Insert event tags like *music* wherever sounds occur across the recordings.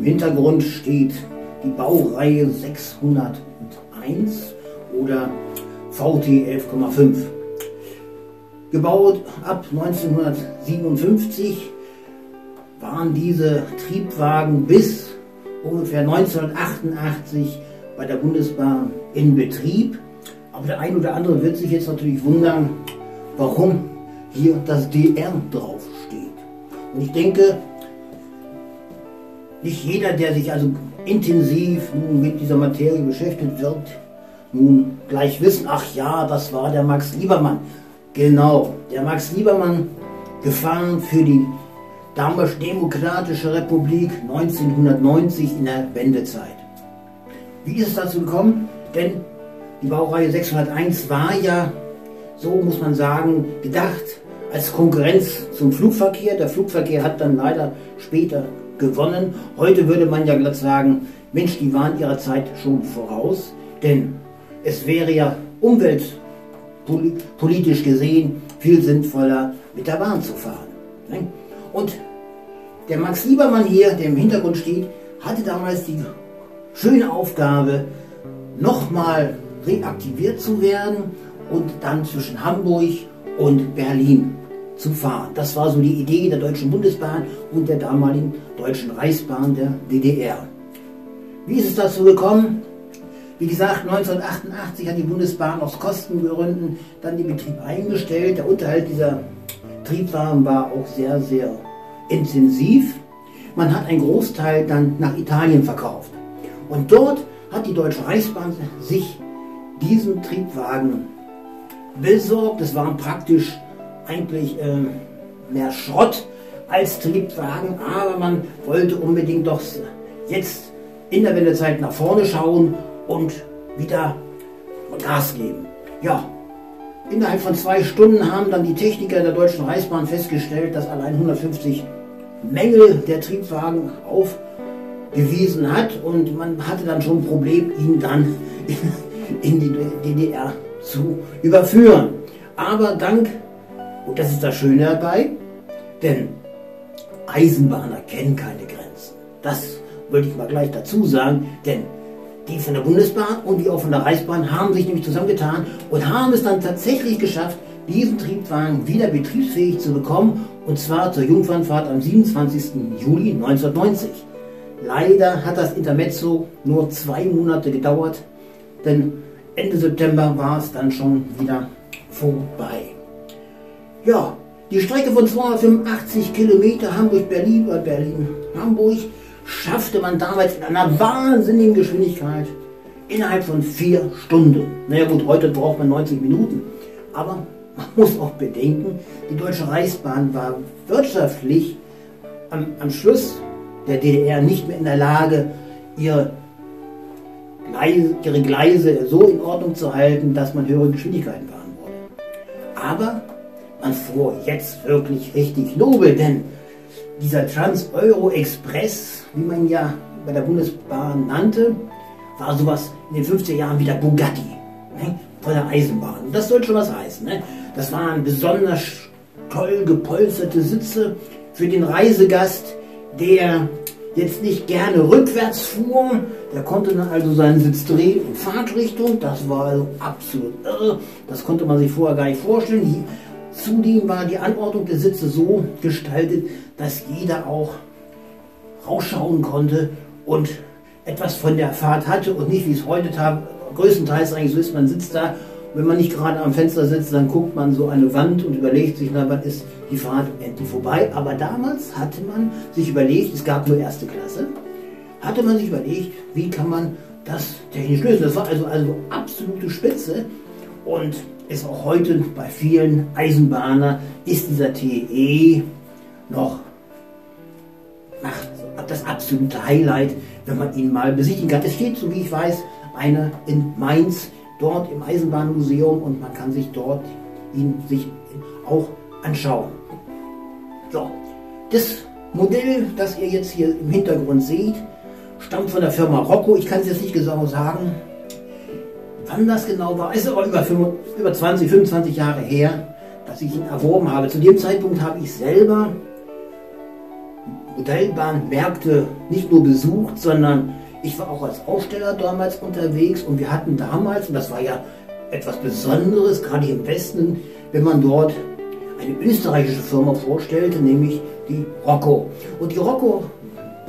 im Hintergrund steht die Baureihe 601 oder VT 11,5. Gebaut ab 1957 waren diese Triebwagen bis ungefähr 1988 bei der Bundesbahn in Betrieb. Aber der ein oder andere wird sich jetzt natürlich wundern, warum hier das DR draufsteht. Und ich denke, nicht jeder, der sich also intensiv mit dieser Materie beschäftigt wird, nun gleich wissen, ach ja, das war der Max Liebermann. Genau, der Max Liebermann gefangen für die damals Demokratische Republik 1990 in der Wendezeit. Wie ist es dazu gekommen? Denn die Baureihe 601 war ja, so muss man sagen, gedacht als Konkurrenz zum Flugverkehr. Der Flugverkehr hat dann leider später gewonnen. Heute würde man ja glatt sagen, Mensch, die waren ihrer Zeit schon voraus, denn es wäre ja umweltpolitisch gesehen viel sinnvoller, mit der Bahn zu fahren. Und der Max Liebermann hier, der im Hintergrund steht, hatte damals die schöne Aufgabe, nochmal reaktiviert zu werden und dann zwischen Hamburg und Berlin zu fahren. Das war so die Idee der Deutschen Bundesbahn und der damaligen Deutschen Reichsbahn der DDR. Wie ist es dazu gekommen? Wie gesagt, 1988 hat die Bundesbahn aus Kostengründen dann den Betrieb eingestellt. Der Unterhalt dieser Triebwagen war auch sehr, sehr intensiv. Man hat einen Großteil dann nach Italien verkauft. Und dort hat die Deutsche Reichsbahn sich diesen Triebwagen besorgt. Das waren praktisch eigentlich äh, mehr Schrott als Triebwagen, aber man wollte unbedingt doch jetzt in der Wendezeit nach vorne schauen und wieder Gas geben. Ja, innerhalb von zwei Stunden haben dann die Techniker der Deutschen Reichsbahn festgestellt, dass allein 150 Mängel der Triebwagen aufgewiesen hat und man hatte dann schon ein Problem, ihn dann *laughs* in die DDR zu überführen. Aber dank, und das ist das Schöne dabei, denn Eisenbahner kennen keine Grenzen. Das wollte ich mal gleich dazu sagen, denn die von der Bundesbahn und die auch von der Reichsbahn haben sich nämlich zusammengetan und haben es dann tatsächlich geschafft, diesen Triebwagen wieder betriebsfähig zu bekommen und zwar zur Jungfernfahrt am 27. Juli 1990. Leider hat das Intermezzo nur zwei Monate gedauert, denn Ende September war es dann schon wieder vorbei. Ja, die Strecke von 285 Kilometer Hamburg-Berlin oder Berlin-Hamburg schaffte man damals in einer wahnsinnigen Geschwindigkeit innerhalb von vier Stunden. Naja gut, heute braucht man 90 Minuten, aber man *laughs* muss auch bedenken, die Deutsche Reichsbahn war wirtschaftlich am, am Schluss der DDR nicht mehr in der Lage, ihre Gleise, ihre Gleise so in Ordnung zu halten, dass man höhere Geschwindigkeiten fahren wollte. Aber man fuhr jetzt wirklich richtig nobel, denn dieser Trans-Euro-Express, wie man ja bei der Bundesbahn nannte, war sowas in den 50er Jahren wie der Bugatti ne, von der Eisenbahn. Das soll schon was heißen. Ne? Das waren besonders toll gepolsterte Sitze für den Reisegast, der jetzt nicht gerne rückwärts fuhr. Der konnte dann also seinen Sitz drehen in Fahrtrichtung. Das war also absolut irre. Das konnte man sich vorher gar nicht vorstellen. Zudem war die Anordnung der Sitze so gestaltet, dass jeder auch rausschauen konnte und etwas von der Fahrt hatte und nicht wie es heute größtenteils eigentlich so ist, man sitzt da wenn man nicht gerade am Fenster sitzt, dann guckt man so eine Wand und überlegt sich, na, wann ist die Fahrt endlich vorbei. Aber damals hatte man sich überlegt, es gab nur erste Klasse, hatte man sich überlegt, wie kann man das technisch lösen. Das war also, also absolute Spitze und ist auch heute bei vielen Eisenbahnern, ist dieser TE noch das absolute Highlight, wenn man ihn mal besichtigen kann. Es steht, so wie ich weiß, einer in Mainz dort im Eisenbahnmuseum und man kann sich dort ihn sich auch anschauen. So, das Modell, das ihr jetzt hier im Hintergrund seht, stammt von der Firma Rocco. Ich kann es jetzt nicht genau sagen, wann das genau war. Ist aber über, 25, über 20, 25 Jahre her, dass ich ihn erworben habe. Zu dem Zeitpunkt habe ich selber Modellbahnmärkte nicht nur besucht, sondern ich war auch als Aussteller damals unterwegs und wir hatten damals, und das war ja etwas Besonderes, gerade im Westen, wenn man dort eine österreichische Firma vorstellte, nämlich die Rocco. Und die Rocco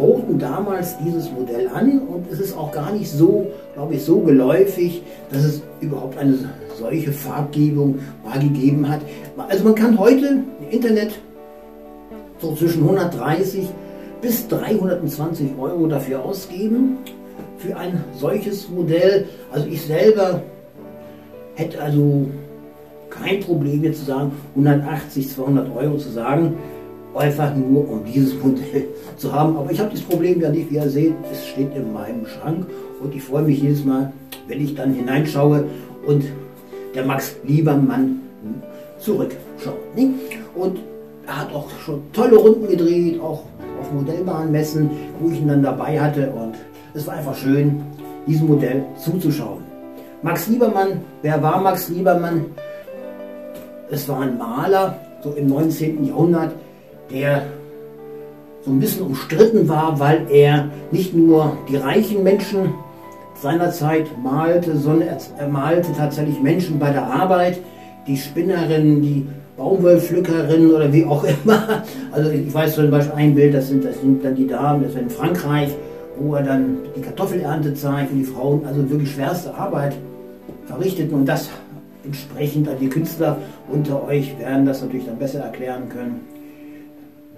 boten damals dieses Modell an und es ist auch gar nicht so, glaube ich, so geläufig, dass es überhaupt eine solche Farbgebung mal gegeben hat. Also man kann heute im Internet so zwischen 130 bis 320 Euro dafür ausgeben für ein solches Modell. Also ich selber hätte also kein Problem jetzt zu sagen 180, 200 Euro zu sagen, einfach nur um dieses Modell *laughs* zu haben. Aber ich habe das Problem ja nicht, wie ihr seht, es steht in meinem Schrank und ich freue mich jedes Mal, wenn ich dann hineinschaue und der Max Liebermann zurückschaut. Nicht? Und er hat auch schon tolle Runden gedreht, auch auf Modellbahnmessen, wo ich ihn dann dabei hatte und es war einfach schön, diesem Modell zuzuschauen. Max Liebermann, wer war Max Liebermann? Es war ein Maler, so im 19. Jahrhundert, der so ein bisschen umstritten war, weil er nicht nur die reichen Menschen seiner Zeit malte, sondern er malte tatsächlich Menschen bei der Arbeit, die Spinnerinnen, die Baumwollpflückerinnen oder wie auch *laughs* immer. Also ich weiß zum Beispiel ein Bild, das sind, das sind dann die Damen, das ist in Frankreich, wo er dann die Kartoffelernte zeigt und die Frauen also wirklich schwerste Arbeit verrichteten und das entsprechend an die Künstler unter euch werden das natürlich dann besser erklären können,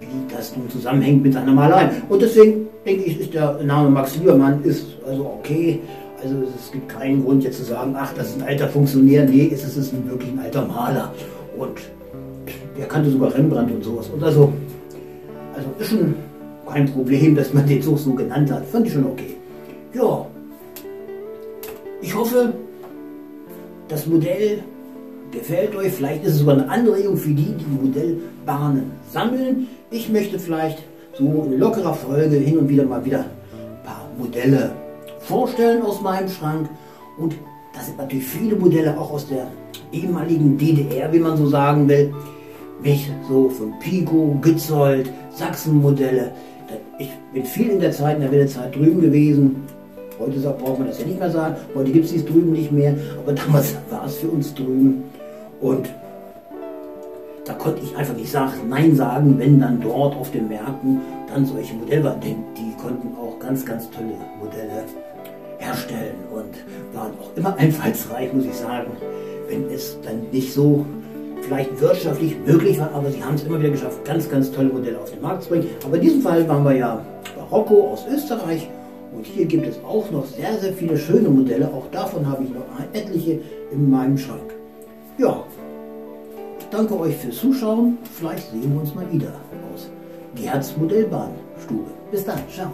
wie das nun zusammenhängt mit einer Malerei. Und deswegen denke ich, ist der Name Max Liebermann ist also okay. Also es gibt keinen Grund jetzt zu sagen, ach, das ist ein alter Funktionär. Nee, es ist ein wirklich ein alter Maler. Und der kannte sogar Rembrandt und sowas. Und also, also ist schon kein Problem, dass man den so, so genannt hat. Fand ich schon okay. Ja. Ich hoffe, das Modell gefällt euch. Vielleicht ist es sogar eine Anregung für die, die Modellbahnen sammeln. Ich möchte vielleicht so in lockerer Folge hin und wieder mal wieder ein paar Modelle vorstellen aus meinem Schrank. Und das sind natürlich viele Modelle auch aus der ehemaligen DDR, wie man so sagen will. Mich so von Pico, Gitzold, Sachsen-Modelle. Ich bin viel in der Zeit, in der Wendezeit drüben gewesen. Heute braucht man das ja nicht mehr sagen. Heute gibt es dies drüben nicht mehr. Aber damals *laughs* war es für uns drüben. Und da konnte ich einfach nicht sagen, Nein sagen, wenn dann dort auf den Märkten dann solche Modelle waren. Denn die konnten auch ganz, ganz tolle Modelle herstellen und waren auch immer *laughs* einfallsreich, muss ich sagen, wenn es dann nicht so vielleicht wirtschaftlich möglich war, aber sie haben es immer wieder geschafft, ganz, ganz tolle Modelle auf den Markt zu bringen. Aber in diesem Fall waren wir ja Barocco aus Österreich und hier gibt es auch noch sehr, sehr viele schöne Modelle. Auch davon habe ich noch etliche in meinem Schrank. Ja, danke euch fürs Zuschauen. Vielleicht sehen wir uns mal wieder aus Gerds Modellbahnstube. Bis dann, ciao.